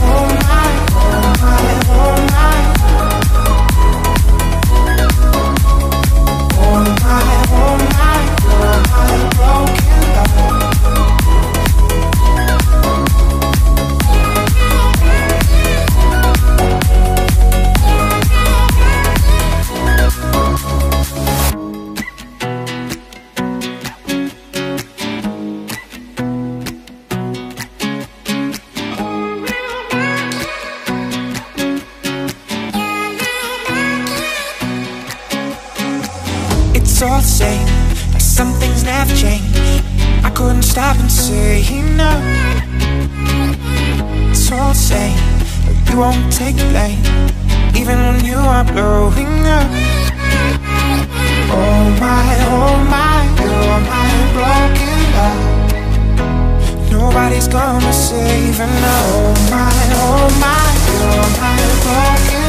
my, It's all the same, like some things never change. I couldn't stop and say no. It's all the same, but you won't take blame, even when you are blowing up. Oh my, oh my, you're my broken love. Nobody's gonna save and oh my, oh my, you're my broken